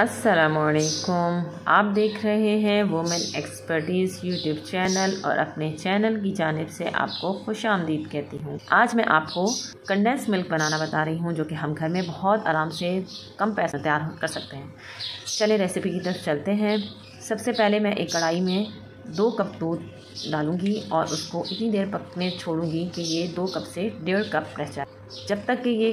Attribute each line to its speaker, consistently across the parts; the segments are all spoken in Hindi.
Speaker 1: असलकुम आप देख रहे हैं वुमेन एक्सपर्टीज़ यूट्यूब चैनल और अपने चैनल की जानब से आपको खुश आमदीद कहती हूँ। आज मैं आपको कंडेंस मिल्क बनाना बता रही हूँ, जो कि हम घर में बहुत आराम से कम पैसे तैयार कर सकते हैं। चलिए रेसिपी की तरफ़ चलते हैं। सबसे पहले मैं एक कढ़ाई में दो कप दूध डालूँगी और उसको इतनी देर पकने छोड़ूँगी कि ये दो कप से डेढ़ कप रह जाए। जब तक कि ये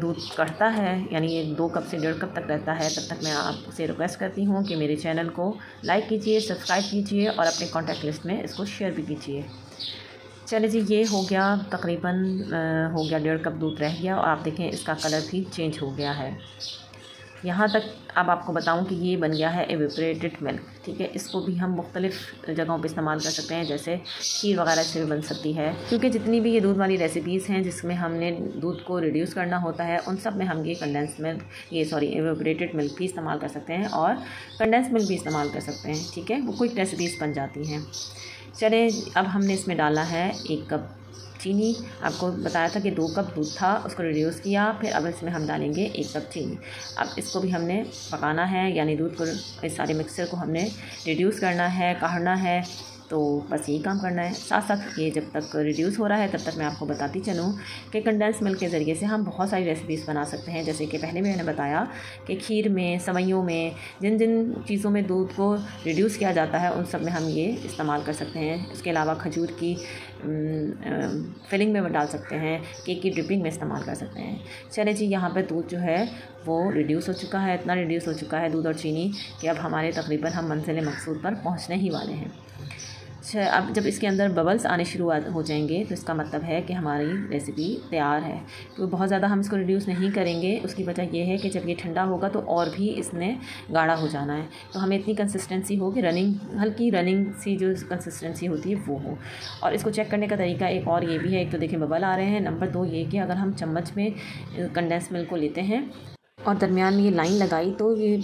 Speaker 1: दूध कढ़ता है, यानी ये दो कप से डेढ़ कप तक रहता है, तब तक मैं आपसे रिक्वेस्ट करती हूँ कि मेरे चैनल को लाइक कीजिए सब्सक्राइब कीजिए और अपने कॉन्टैक्ट लिस्ट में इसको शेयर भी कीजिए। चले जी, ये हो गया तकरीबन हो गया डेढ़ कप दूध रह गया और आप देखें इसका कलर भी चेंज हो गया है। यहाँ तक अब आपको बताऊँ कि ये बन गया है एवेपरेटेड मिल्क ठीक है? इसको भी हम मुख्तलिफ़ जगहों पे इस्तेमाल कर सकते हैं, जैसे खीर वगैरह से भी बन सकती है। क्योंकि जितनी भी ये दूध वाली रेसिपीज़ हैं, जिसमें हमने दूध को रिड्यूस करना होता है, उन सब में हम ये कंडेंस मिल्क ये सॉरी एवेपरेटेड मिल्क भी इस्तेमाल कर सकते हैं और कंडेंस मिल्क भी इस्तेमाल कर सकते हैं, ठीक है? वो क्विक रेसिपीज़ बन जाती हैं। चले, अब हमने इसमें डाला है एक कप चीनी, आपको बताया था कि दो कप दूध था, उसको रिड्यूस किया, फिर अब इसमें हम डालेंगे एक कप चीनी। अब इसको भी हमने पकाना है, यानी दूध को इस सारे मिक्सर को हमने रिड्यूस करना है काढ़ना है। तो बस यही काम करना है। साथ साथ ये जब तक रिड्यूस हो रहा है, तब तक मैं आपको बताती चलूँ कि कंडेंस मिल्क के ज़रिए से हम बहुत सारी रेसिपीज़ बना सकते हैं। जैसे कि पहले मैंने बताया कि खीर में सवैयों में जिन जिन चीज़ों में दूध को रिड्यूस किया जाता है, उन सब में हम ये इस्तेमाल कर सकते हैं। इसके अलावा खजूर की फिलिंग में डाल सकते हैं, केक की ड्रिपिंग में इस्तेमाल कर सकते हैं। चले जी, यहाँ पर दूध जो है, वो रिड्यूस हो चुका है, इतना रिड्यूस हो चुका है दूध और चीनी कि अब हमारे तकरीबन हम मंजिल मकसूद पर पहुँचने ही वाले हैं। अच्छा अब जब इसके अंदर बबल्स आने शुरू हो जाएँगे तो इसका मतलब है कि हमारी रेसिपी तैयार है। तो बहुत ज़्यादा हम इसको रिड्यूस नहीं करेंगे। उसकी वजह यह है कि जब ये ठंडा होगा तो और भी इसने गाढ़ा हो जाना है। तो हमें इतनी कंसिस्टेंसी हो कि रनिंग हल्की रनिंग सी जो कंसिस्टेंसी होती है, वो हो। और इसको चेक करने का तरीका एक और ये भी है। एक तो देखें बबल आ रहे हैं। नंबर दो ये कि अगर हम चम्मच में कंडेंस मिल्क को लेते हैं और दरमियान में ये लाइन लगाई तो ये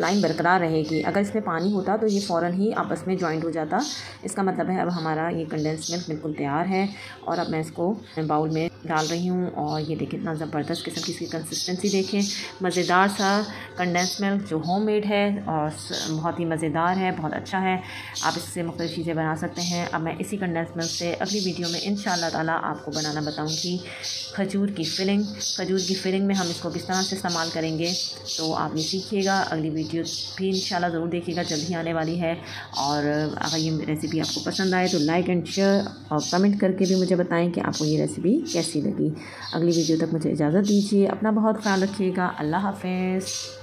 Speaker 1: लाइन बरकरार रहेगी। अगर इसमें पानी होता तो ये फ़ौर ही आपस में जॉइंट हो जाता। इसका मतलब है अब हमारा ये कंडेंस मिल्क बिल्कुल तैयार है और अब मैं इसको बाउल में डाल रही हूँ और ये देखें इतना ज़बरदस्त किस्म की इसकी कंसिस्टेंसी देखें। मज़ेदार सा कंडेंस मिल्क जो होम मेड है और बहुत ही मज़ेदार है, बहुत अच्छा है। आप इससे मुख्तु चीज़ें बना सकते हैं। अब मैं इसी कंडेंस मिल्क से अगली वीडियो में इन ताला आपको बनाना बताऊँगी खजूर की फिलिंग खजूर की फिलिंग में हम इसको किस तरह से इस्तेमाल करेंगे। तो आप ये सीखिएगा। अगली वीडियो भी इन ज़रूर देखिएगा। जल्द ही आने वाली है। और अगर ये रेसिपी आपको पसंद आए तो लाइक एंड शेयर और कमेंट करके भी मुझे बताएँ कि आपको ये रेसिपी कैसी लगी। अगली वीडियो तक मुझे इजाज़त दीजिए। अपना बहुत ख्याल रखिएगा। अल्लाह हाफिज़।